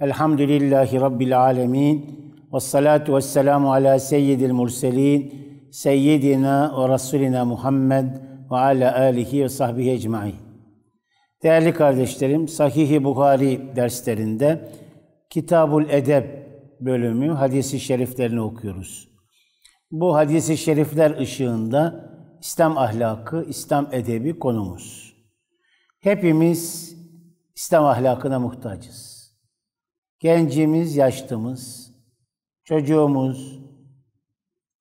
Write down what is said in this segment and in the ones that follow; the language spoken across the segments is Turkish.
Elhamdülillahi Rabbil alemin. Ve salatu ve selamu ala seyyidil murselin. Seyyidina ve Resulina Muhammed ve ala alihi ve sahbihi ecmain. Değerli kardeşlerim, Sahih-i Buhari derslerinde Kitabul Edeb bölümü hadisi şeriflerini okuyoruz. Bu hadisi şerifler ışığında İslam ahlakı, İslam edebi konumuz. Hepimiz İslam ahlakına muhtacız. Gencimiz, yaşlımız, çocuğumuz,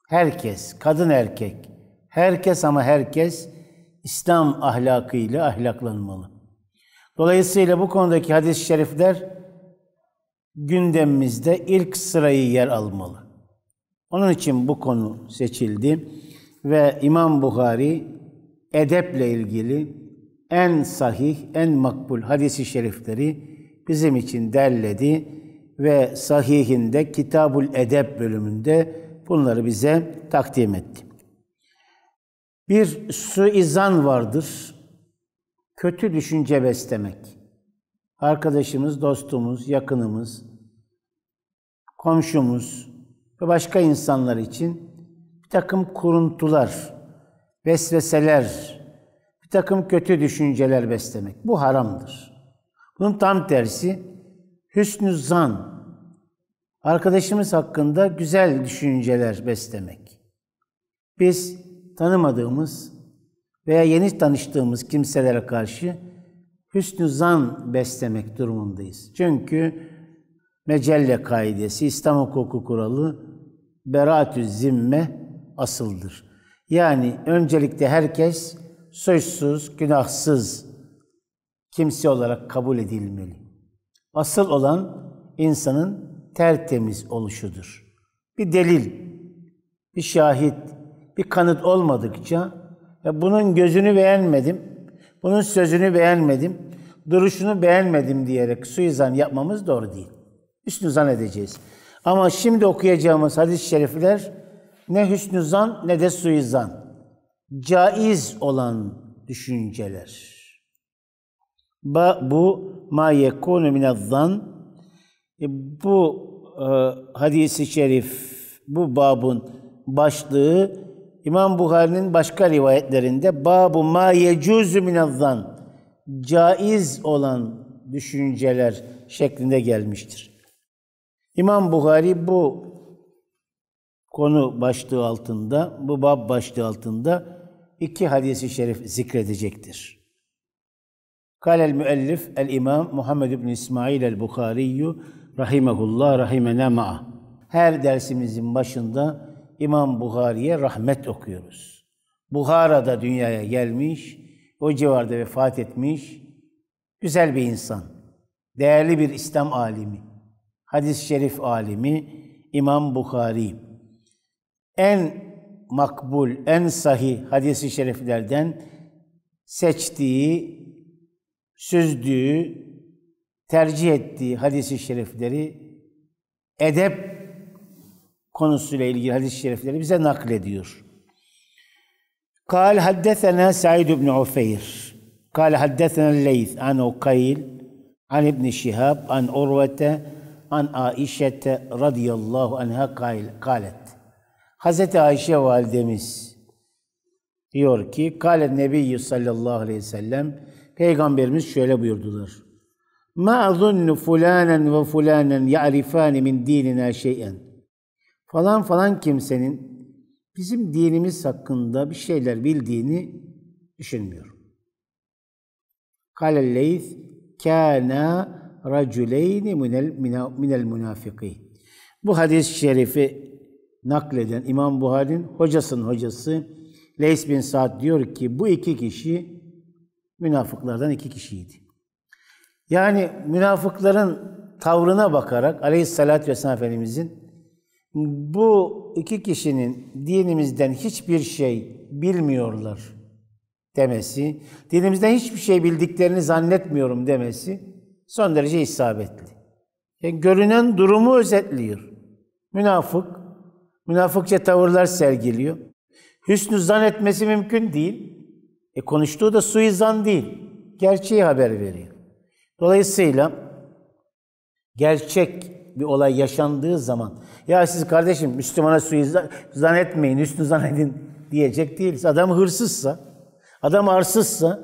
herkes, kadın erkek, herkes ama herkes İslam ahlakıyla ahlaklanmalı. Dolayısıyla bu konudaki hadis-i şerifler gündemimizde ilk sırayı yer almalı. Onun için bu konu seçildi ve İmam Bukhari edeple ilgili en sahih, en makbul hadisi şerifleri bizim için derledi ve sahihinde Kitabul Edeb bölümünde bunları bize takdim etti. Bir suizan vardır. Kötü düşünce beslemek. Arkadaşımız, dostumuz, yakınımız, komşumuz ve başka insanlar için bir takım kuruntular, vesveseler, bir takım kötü düşünceler beslemek. Bu haramdır. Bunun tam tersi hüsnü zan. Arkadaşımız hakkında güzel düşünceler beslemek. Biz tanımadığımız veya yeni tanıştığımız kimselere karşı hüsnü zan beslemek durumundayız. Çünkü mecelle kaidesi, İslam hukuku kuralı beraatü zimme asıldır. Yani öncelikle herkes suçsuz, günahsız kimse olarak kabul edilmeli. Asıl olan insanın tertemiz oluşudur. Bir delil, bir şahit, bir kanıt olmadıkça ya bunun gözünü beğenmedim, bunun sözünü beğenmedim, duruşunu beğenmedim diyerek suizan yapmamız doğru değil. Hüsnü zan edeceğiz. Ama şimdi okuyacağımız hadis-i şerifler ne hüsnü zan ne de suizan caiz olan düşünceler. Bu ma yekunu minezzan e, bu e, hadisi şerif bu babun başlığı İmam Buhari'nin başka rivayetlerinde babu ma yecuzu minezzan caiz olan düşünceler şeklinde gelmiştir. İmam Buhari bu konu başlığı altında, bu bab başlığı altında iki hadisi şerif zikredecektir. Müellif el imam Muhammed bin İsmail el Bukhariyyü rahimehullah rahimena ma'a. Her dersimizin başında İmam Buhari'ye rahmet okuyoruz. Buhara'da dünyaya gelmiş, o civarda vefat etmiş, güzel bir insan, değerli bir İslam alimi, hadis-i şerif alimi İmam Bukhari. En makbul, en sahih hadisi şeriflerden seçtiği, süzdüğü, tercih ettiği hadisi şerifleri edep konusuyla ilgili hadis-i şerifleri bize naklediyor. Kal haddesena Said ibn Ufeyr. Kal haddesena Leys an Ukayl an İbn Şihab an Urvete an Aişete radıyallahu anha kalet. Hazreti Ayşe validemiz diyor ki Kale Nebiyyü sallallahu aleyhi ve sellem Peygamberimiz şöyle buyurdular. Ma zunnu fulanen ve fulanen ya'rifani min dinina şey'en. Falan falan kimsenin bizim dinimiz hakkında bir şeyler bildiğini düşünmüyorum. Kale Leyth kana raculeyni minel münafiki. Bu hadis-i şerifi nakleden İmam Buhari'nin hocasının hocası Leys bin Sa'd diyor ki bu iki kişi münafıklardan iki kişiydi. Yani münafıkların tavrına bakarak aleyhissalatü vesselam Efendimizin bu iki kişinin dinimizden hiçbir şey bilmiyorlar demesi, dinimizden hiçbir şey bildiklerini zannetmiyorum demesi son derece isabetli. Yani görünen durumu özetliyor. Münafık, münafıkça tavırlar sergiliyor. Hüsnü zan etmesi mümkün değil. E konuştuğu da suizan değil. Gerçeği haber veriyor. Dolayısıyla gerçek bir olay yaşandığı zaman ya siz kardeşim Müslümana suizan etmeyin, hüsnü zan edin diyecek değiliz. Adam hırsızsa, adam arsızsa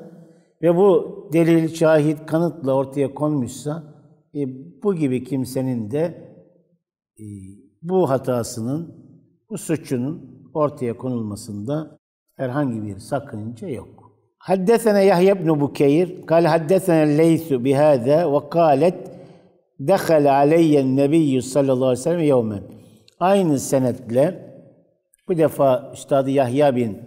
ve bu delil, şahit, kanıtla ortaya konmuşsa e, bu gibi kimsenin de e, bu hatasının, bu suçunun ortaya konulmasında herhangi bir sakınca yok. حدثنا يحيى بن بكير قال حدثنا الليث بهذا وقالت دخل علي النبي صلى الله عليه وسلم يوما Aynı senetle bu defa Üstad Yahya bin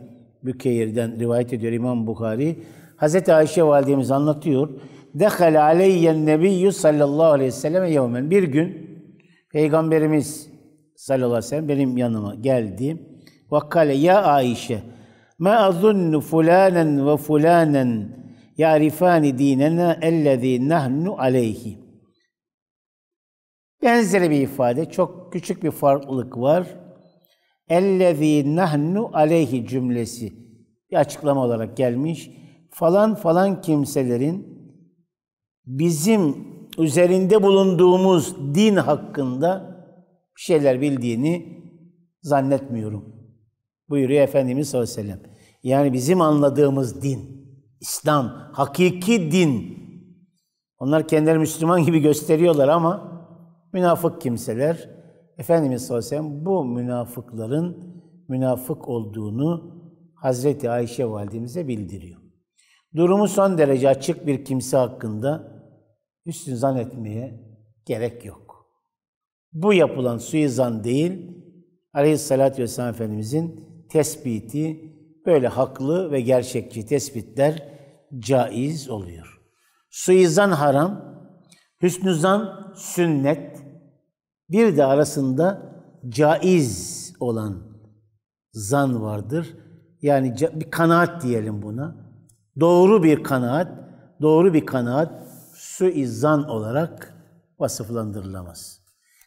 Bükeyr'den rivayet ediyor İmam Bukhari. Hazreti Ayşe validemiz anlatıyor. Dehale aleyyen nebiyyü sallallahu aleyhi ve sellem yevmen. Bir gün Peygamberimiz sallallahu aleyhi ve sellem benim yanıma geldi. Ve kale ya Ayşe ma azunnu fulanen ve fulanen yarifani dinena ellezî nahnu aleyhi. Benzeri bir ifade, çok küçük bir farklılık var. Ellezî nahnu aleyhi cümlesi bir açıklama olarak gelmiş. Falan falan kimselerin bizim üzerinde bulunduğumuz din hakkında bir şeyler bildiğini zannetmiyorum. Buyuruyor Efendimiz sallallahu aleyhi ve sellem. Yani bizim anladığımız din, İslam, hakiki din. Onlar kendileri Müslüman gibi gösteriyorlar ama münafık kimseler. Efendimiz sallallahu aleyhi ve sellem bu münafıkların münafık olduğunu Hazreti Ayşe validemize bildiriyor. Durumu son derece açık bir kimse hakkında üstün zannetmeye gerek yok. Bu yapılan suizan değil, Aleyhisselatü Vesselam Efendimizin tespiti böyle haklı ve gerçekçi tespitler caiz oluyor. Suizan haram, hüsnü zan sünnet, bir de arasında caiz olan zan vardır. Yani bir kanaat diyelim buna. Doğru bir kanaat, doğru bir kanaat suizan olarak vasıflandırılamaz.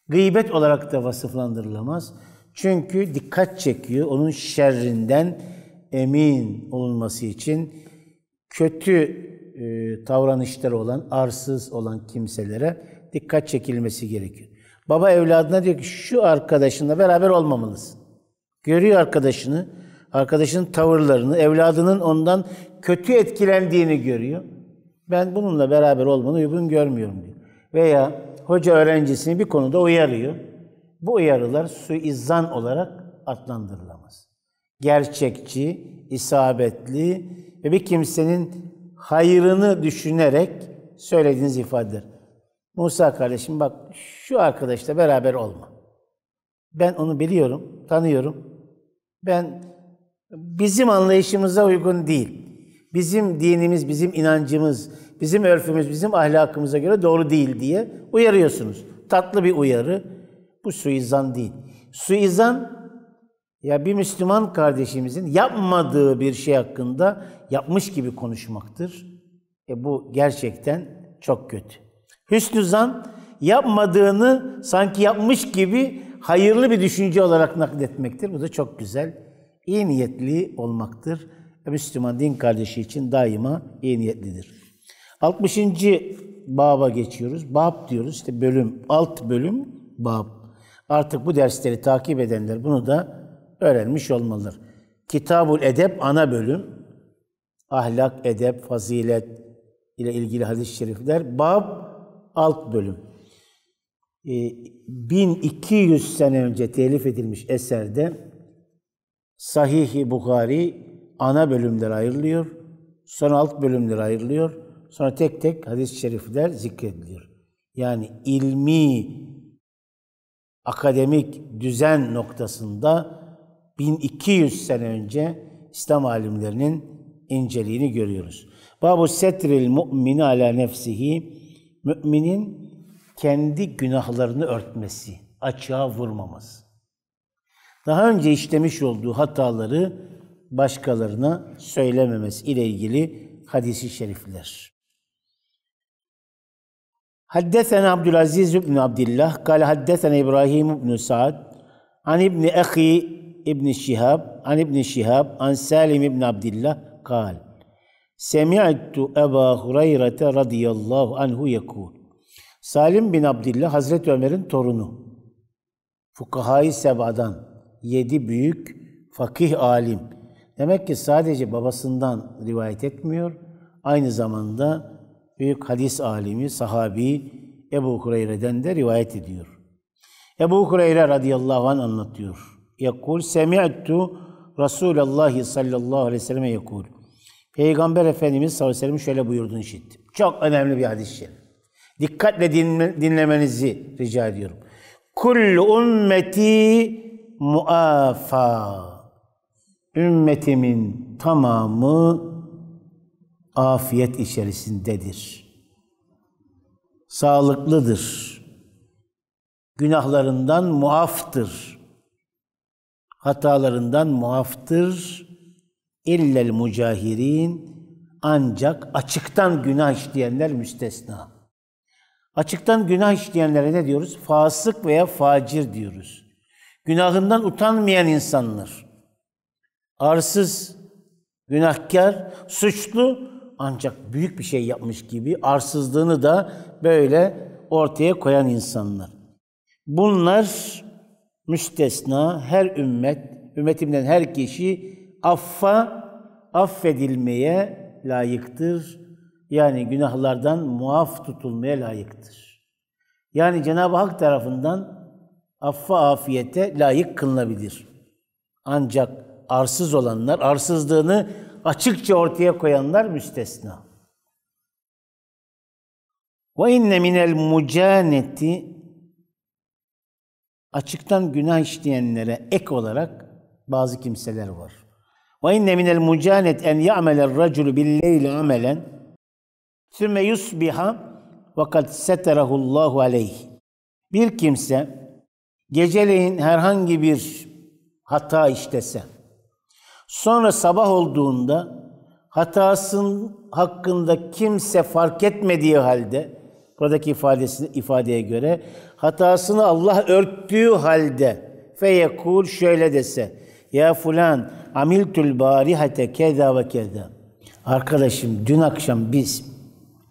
Gıybet olarak da vasıflandırılamaz. Çünkü dikkat çekiyor onun şerrinden emin olunması için kötü e, davranışları olan, arsız olan kimselere dikkat çekilmesi gerekiyor. Baba evladına diyor ki şu arkadaşınla beraber olmamalısın. Görüyor arkadaşını, arkadaşının tavırlarını, evladının ondan kötü etkilendiğini görüyor. Ben bununla beraber olmanı uygun görmüyorum diyor. Veya hoca öğrencisini bir konuda uyarıyor. Bu uyarılar suizan olarak adlandırılamaz. Gerçekçi, isabetli ve bir kimsenin hayrını düşünerek söylediğiniz ifadeler. Musa kardeşim bak şu arkadaşla beraber olma. Ben onu biliyorum, tanıyorum. Ben bizim anlayışımıza uygun değil. Bizim dinimiz, bizim inancımız, bizim örfümüz, bizim ahlakımıza göre doğru değil diye uyarıyorsunuz. Tatlı bir uyarı. Bu suizan değil. Suizan ya bir Müslüman kardeşimizin yapmadığı bir şey hakkında yapmış gibi konuşmaktır. E bu gerçekten çok kötü. Hüsnü zan yapmadığını sanki yapmış gibi hayırlı bir düşünce olarak nakletmektir. Bu da çok güzel. İyi niyetli olmaktır. Müslüman din kardeşi için daima iyi niyetlidir. 60. baba geçiyoruz. Bab diyoruz. İşte bölüm, alt bölüm bab. Artık bu dersleri takip edenler bunu da öğrenmiş olmalılar. Kitabul Edep ana bölüm. Ahlak, edep, fazilet ile ilgili hadis-i şerifler. Bab alt bölüm. 1200 ee, sene önce telif edilmiş eserde Sahih-i Bukhari ana bölümler ayrılıyor. Sonra alt bölümler ayrılıyor. Sonra tek tek hadis-i şerifler zikrediliyor. Yani ilmi, akademik düzen noktasında 1200 sene önce İslam alimlerinin inceliğini görüyoruz. Babu setril mu'mini ala nefsihi müminin kendi günahlarını örtmesi, açığa vurmaması. Daha önce işlemiş olduğu hataları başkalarına söylememesi ile ilgili hadisi şerifler. حدثنا عبد العزيز بن عبد الله قال حدثنا إبراهيم بن سعد عن ابن أخي ابن شهاب عن ابن شهاب عن سالم بن عبد الله قال سمعت أبا هريرة رضي الله عنه يقول Salim bin Abdillah Hazreti Ömer'in torunu. Fukahayı sebadan, yedi büyük fakih alim. Demek ki sadece babasından rivayet etmiyor, aynı zamanda büyük hadis alimi, sahabi Ebu Hureyre'den de rivayet ediyor. Ebu Hureyre radıyallahu anh anlatıyor. Yakul semi'tu Resulallah sallallahu aleyhi ve selleme yakul. Peygamber Efendimiz sallallahu aleyhi ve sellem şöyle buyurduğunu işittim. Çok önemli bir hadis-i şerif. Dikkatle dinle, dinlemenizi rica ediyorum. Kullu ümmeti muafa. Ümmetimin tamamı afiyet içerisindedir. Sağlıklıdır. Günahlarından muaftır. Hatalarından muaftır. İllel mucahirin ancak açıktan günah işleyenler müstesna. Açıktan günah işleyenlere ne diyoruz? Fasık veya facir diyoruz. Günahından utanmayan insanlar. Arsız, günahkar, suçlu ancak büyük bir şey yapmış gibi arsızlığını da böyle ortaya koyan insanlar. Bunlar müstesna her ümmet, ümmetimden her kişi affa, affedilmeye layıktır. Yani günahlardan muaf tutulmaya layıktır. Yani Cenab-ı Hak tarafından affa afiyete layık kılınabilir. Ancak arsız olanlar, arsızlığını açıkça ortaya koyanlar müstesna. Ve inne minel mucaneti açıktan günah işleyenlere ek olarak bazı kimseler var. Ve inne minel mucanet en ya'mele'r raculu bil-leyli amelen sümme yusbiha ve kad seterahullahu aleyh. Bir kimse geceleyin herhangi bir hata işlese, sonra sabah olduğunda hatasının hakkında kimse fark etmediği halde, buradaki ifadesini ifadeye göre hatasını Allah örttüğü halde feyekul şöyle dese ya fulan amiltul barihate keda ve keda. Arkadaşım dün akşam biz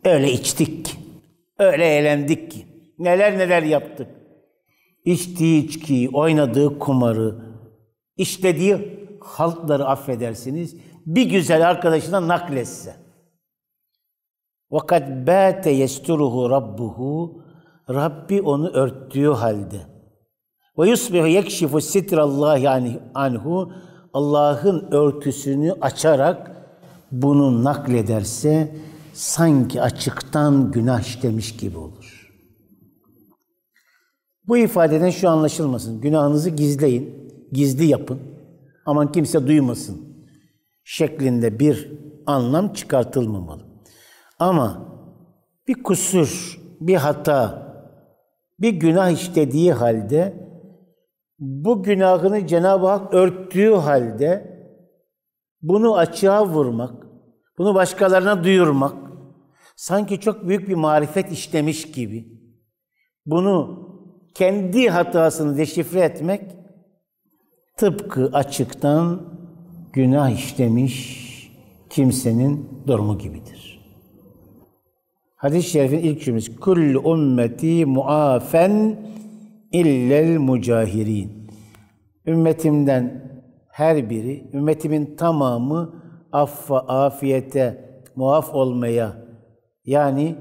öyle içtik ki, öyle eğlendik ki, neler neler yaptık. İçtiği içkiyi, oynadığı kumarı, işlediği halkları affedersiniz, bir güzel arkadaşına nakletse. Vakat bâte yesturuhu rabbuhu Rabbi onu örttüğü halde. Ve yusbihu yekşifu sitrallahi anhu Allah'ın örtüsünü açarak bunu naklederse sanki açıktan günah işlemiş gibi olur. Bu ifadeden şu anlaşılmasın. Günahınızı gizleyin, gizli yapın. Aman kimse duymasın şeklinde bir anlam çıkartılmamalı. Ama bir kusur, bir hata, bir günah işlediği halde bu günahını Cenab-ı Hak örttüğü halde bunu açığa vurmak, bunu başkalarına duyurmak sanki çok büyük bir marifet işlemiş gibi. Bunu kendi hatasını deşifre etmek tıpkı açıktan günah işlemiş kimsenin durumu gibidir. Hadis-i şerifin ilk cümlesi kullu ümmeti muafen illel mucahirin. Ümmetimden her biri, ümmetimin tamamı affa, afiyete, muaf olmaya yani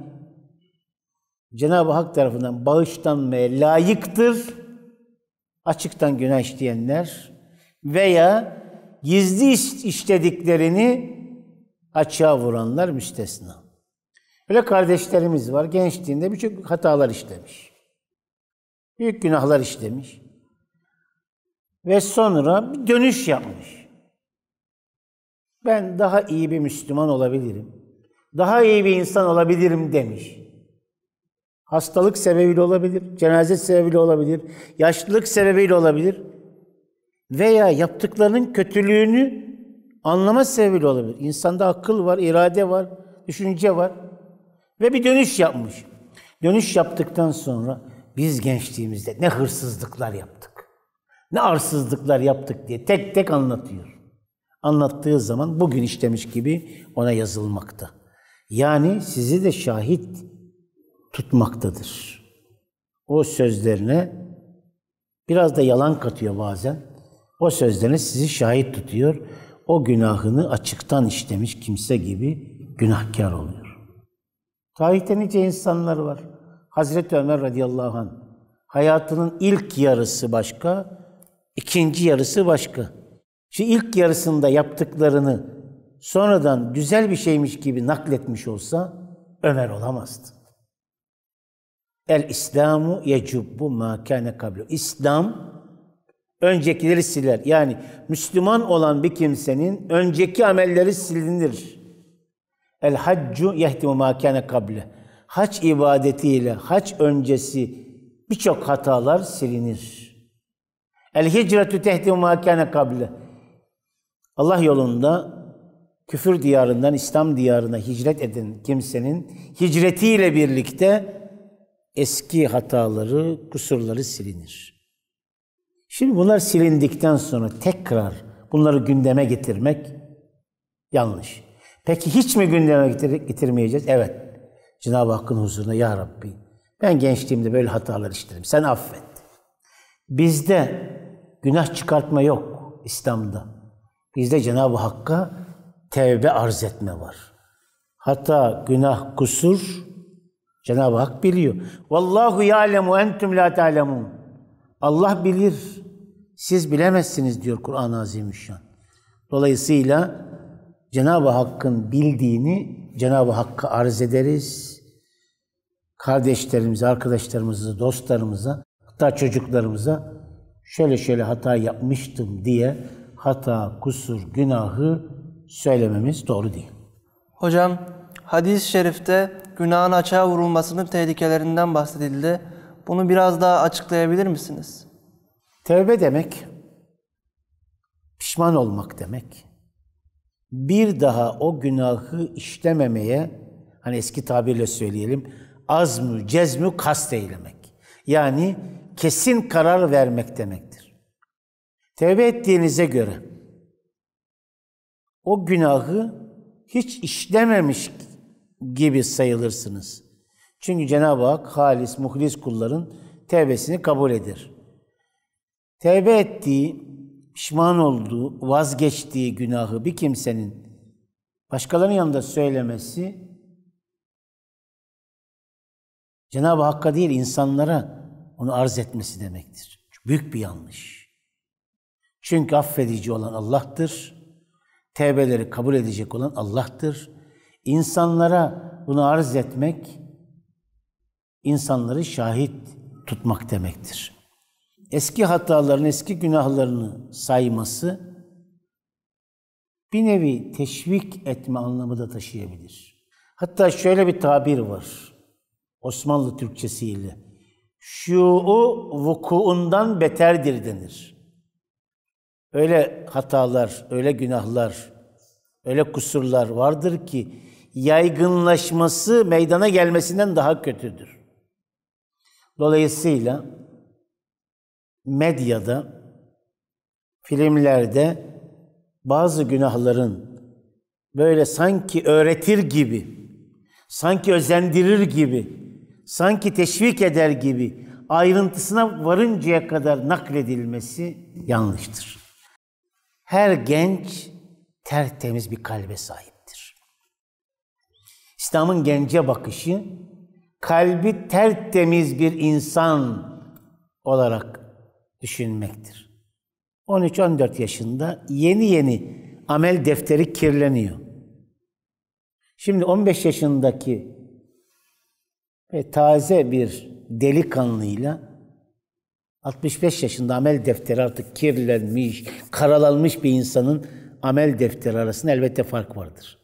Cenab-ı Hak tarafından bağışlanmaya layıktır. Açıktan günah işleyenler veya gizli işlediklerini açığa vuranlar müstesna. Öyle kardeşlerimiz var. Gençliğinde birçok hatalar işlemiş. Büyük günahlar işlemiş. Ve sonra bir dönüş yapmış. Ben daha iyi bir Müslüman olabilirim. Daha iyi bir insan olabilirim demiş. Hastalık sebebiyle olabilir, cenaze sebebiyle olabilir, yaşlılık sebebiyle olabilir veya yaptıklarının kötülüğünü anlama sebebiyle olabilir. İnsanda akıl var, irade var, düşünce var ve bir dönüş yapmış. Dönüş yaptıktan sonra biz gençliğimizde ne hırsızlıklar yaptık, ne arsızlıklar yaptık diye tek tek anlatıyor. Anlattığı zaman bugün işlemiş gibi ona yazılmakta. Yani sizi de şahit tutmaktadır. O sözlerine biraz da yalan katıyor bazen. O sözlerine sizi şahit tutuyor. O günahını açıktan işlemiş kimse gibi günahkar oluyor. Tarihte nice insanlar var. Hazreti Ömer radıyallahu anh hayatının ilk yarısı başka, ikinci yarısı başka. Şu ilk yarısında yaptıklarını sonradan güzel bir şeymiş gibi nakletmiş olsa Ömer olamazdı. El İslamu yecubbu ma kâne kablu. İslam öncekileri siler. Yani Müslüman olan bir kimsenin önceki amelleri silinir. El haccu yehtimu ma kâne kable. Hac ibadetiyle hac öncesi birçok hatalar silinir. El hicretu tehtimu ma kâne kable. Allah yolunda küfür diyarından İslam diyarına hicret eden kimsenin hicretiyle birlikte eski hataları, kusurları silinir. Şimdi bunlar silindikten sonra tekrar bunları gündeme getirmek yanlış. Peki hiç mi gündeme getir getirmeyeceğiz? Evet. Cenab-ı Hakk'ın huzuruna Ya Rabbi ben gençliğimde böyle hatalar işledim. Sen affet. Bizde günah çıkartma yok İslam'da. Bizde Cenab-ı Hakk'a tevbe arz etme var. Hatta günah, kusur Cenab-ı Hak biliyor. Vallahu ya'lemu entum la ta'lemun. Allah bilir. Siz bilemezsiniz diyor Kur'an-ı Azimüşşan. Dolayısıyla Cenab-ı Hakk'ın bildiğini Cenab-ı Hakk'a arz ederiz. Kardeşlerimize, arkadaşlarımıza, dostlarımıza, hatta çocuklarımıza şöyle şöyle hata yapmıştım diye hata, kusur, günahı söylememiz doğru değil. Hocam hadis-i şerifte günahın açığa vurulmasının tehlikelerinden bahsedildi. Bunu biraz daha açıklayabilir misiniz? Tevbe demek, pişman olmak demek. Bir daha o günahı işlememeye, hani eski tabirle söyleyelim, azmü, cezmü kast eylemek. Yani kesin karar vermek demektir. Tevbe ettiğinize göre o günahı hiç işlememiş gibi sayılırsınız. Çünkü Cenab-ı Hak halis, muhlis kulların tevbesini kabul eder. Tevbe ettiği, pişman olduğu, vazgeçtiği günahı bir kimsenin başkalarının yanında söylemesi Cenab-ı Hakk'a değil insanlara onu arz etmesi demektir. Büyük bir yanlış. Çünkü affedici olan Allah'tır. Tevbeleri kabul edecek olan Allah'tır. İnsanlara bunu arz etmek, insanları şahit tutmak demektir. Eski hataların, eski günahlarını sayması bir nevi teşvik etme anlamı da taşıyabilir. Hatta şöyle bir tabir var. Osmanlı Türkçesiyle. Şu'u vukuundan beterdir denir. Öyle hatalar, öyle günahlar, öyle kusurlar vardır ki yaygınlaşması meydana gelmesinden daha kötüdür. Dolayısıyla medyada, filmlerde bazı günahların böyle sanki öğretir gibi, sanki özendirir gibi, sanki teşvik eder gibi ayrıntısına varıncaya kadar nakledilmesi yanlıştır. Her genç tertemiz bir kalbe sahiptir. İslam'ın gence bakışı kalbi tertemiz bir insan olarak düşünmektir. 13-14 yaşında yeni yeni amel defteri kirleniyor. Şimdi 15 yaşındaki ve taze bir delikanlıyla 65 yaşında amel defteri artık kirlenmiş, karalanmış bir insanın amel defteri arasında elbette fark vardır.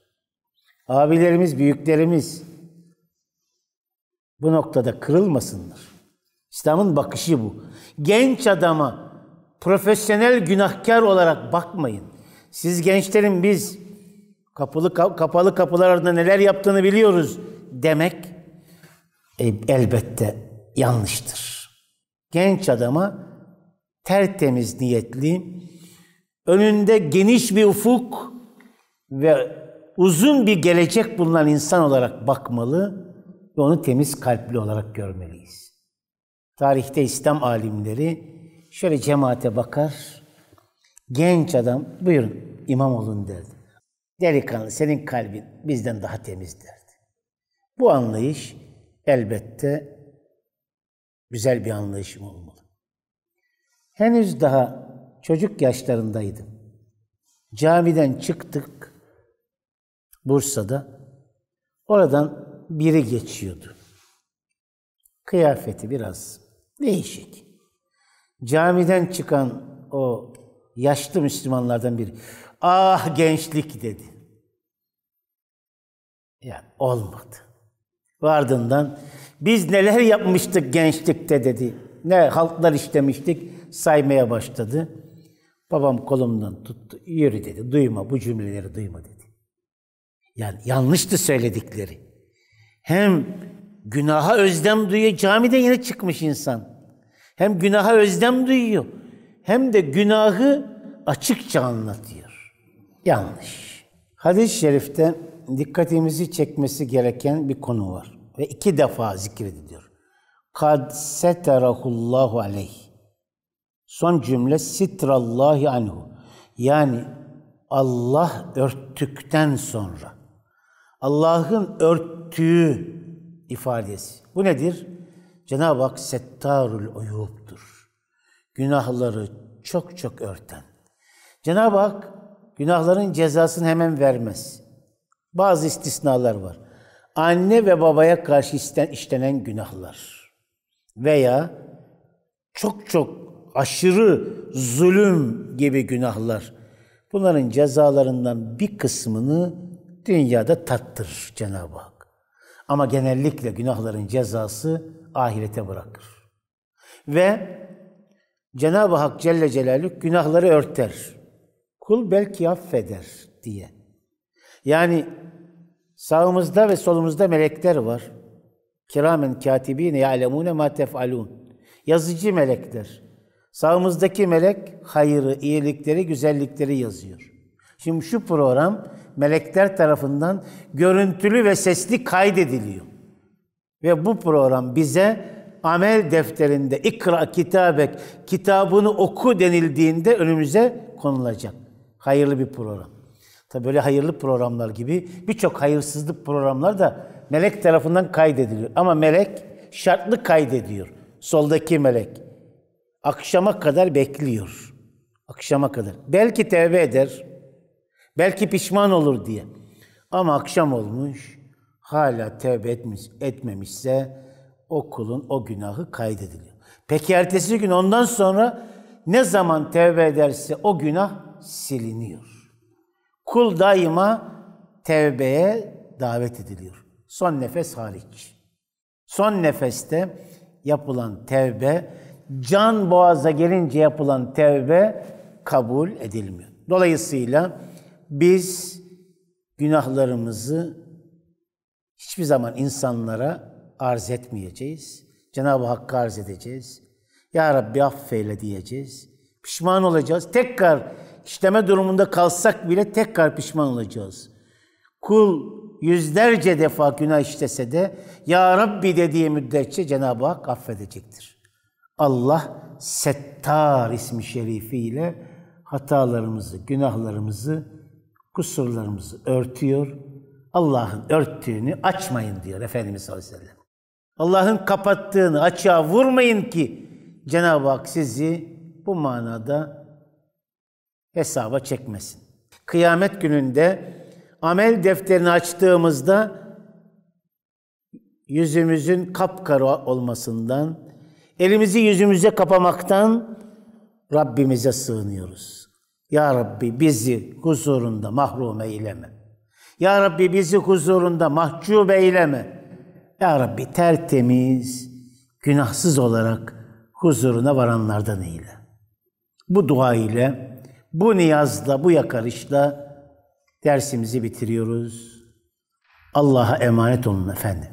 Abilerimiz, büyüklerimiz Bu noktada kırılmasınlar. İslam'ın bakışı bu. Genç adama profesyonel günahkar olarak bakmayın. Siz gençlerin biz kapılı kapalı kapılar ardında neler yaptığını biliyoruz demek e, elbette yanlıştır. Genç adama tertemiz niyetli, önünde geniş bir ufuk ve uzun bir gelecek bulunan insan olarak bakmalı ve onu temiz kalpli olarak görmeliyiz. Tarihte İslam alimleri şöyle cemaate bakar, genç adam buyurun imam olun derdi. Delikanlı senin kalbin bizden daha temiz derdi. Bu anlayış elbette güzel bir anlayışım olmalı. Henüz daha çocuk yaşlarındaydım. Camiden çıktık Bursa'da. Oradan biri geçiyordu. Kıyafeti biraz değişik. Camiden çıkan o yaşlı Müslümanlardan biri. Ah gençlik dedi. Ya olmadı. Ardından biz neler yapmıştık gençlikte dedi. Ne halklar işlemiştik saymaya başladı. Babam kolumdan tuttu. Yürü dedi. Duyma bu cümleleri duyma dedi. Yani yanlıştı söyledikleri. Hem günaha özlem duyuyor. Camide yine çıkmış insan. Hem günaha özlem duyuyor. Hem de günahı açıkça anlatıyor. Yanlış. Hadis-i şerifte dikkatimizi çekmesi gereken bir konu var. Ve iki defa zikrediliyor. Kad seterahullahu aleyh. Son cümle sitrallahi anhu. Yani Allah örttükten sonra. Allah'ın örttüğü ifadesi. Bu nedir? Cenab-ı Hak settarul uyubdur. Günahları çok çok örten. Cenab-ı Hak günahların cezasını hemen vermez. Bazı istisnalar var. Anne ve babaya karşı işlenen günahlar veya çok çok aşırı zulüm gibi günahlar. Bunların cezalarından bir kısmını dünyada tattırır Cenab-ı Hak. Ama genellikle günahların cezası ahirete bırakır. Ve Cenab-ı Hak Celle Celaluhu günahları örter. Kul belki affeder diye. Yani sağımızda ve solumuzda melekler var. Kiramen katibine ya'lemune ma tef'alun. Yazıcı melekler. Sağımızdaki melek hayırı, iyilikleri, güzellikleri yazıyor. Şimdi şu program melekler tarafından görüntülü ve sesli kaydediliyor. Ve bu program bize amel defterinde ikra kitabek, kitabını oku denildiğinde önümüze konulacak. Hayırlı bir program. Tabi böyle hayırlı programlar gibi birçok hayırsızlık programlar da melek tarafından kaydediliyor. Ama melek şartlı kaydediyor. Soldaki melek. Akşama kadar bekliyor. Akşama kadar. Belki tevbe eder. Belki pişman olur diye. Ama akşam olmuş, hala tevbe etmiş, etmemişse o kulun o günahı kaydediliyor. Peki ertesi gün ondan sonra ne zaman tevbe ederse o günah siliniyor. Kul daima tevbeye davet ediliyor. Son nefes hariç. Son nefeste yapılan tevbe, can boğaza gelince yapılan tevbe kabul edilmiyor. Dolayısıyla biz günahlarımızı hiçbir zaman insanlara arz etmeyeceğiz. Cenab-ı Hakk'a arz edeceğiz. Ya Rabbi affeyle diyeceğiz. Pişman olacağız. Tekrar işleme durumunda kalsak bile tekrar pişman olacağız. Kul yüzlerce defa günah işlese de Ya Rabbi dediği müddetçe Cenab-ı Hak affedecektir. Allah Settar ismi şerifiyle hatalarımızı, günahlarımızı kusurlarımızı örtüyor. Allah'ın örttüğünü açmayın diyor Efendimiz sallallahu aleyhi ve sellem. Allah'ın kapattığını açığa vurmayın ki Cenab-ı Hak sizi bu manada hesaba çekmesin. Kıyamet gününde amel defterini açtığımızda yüzümüzün kapkara olmasından, elimizi yüzümüze kapamaktan Rabbimize sığınıyoruz. Ya Rabbi bizi huzurunda mahrum eyleme. Ya Rabbi bizi huzurunda mahcup eyleme. Ya Rabbi tertemiz, günahsız olarak huzuruna varanlardan eyle. Bu dua ile, bu niyazla, bu yakarışla dersimizi bitiriyoruz. Allah'a emanet olun efendim.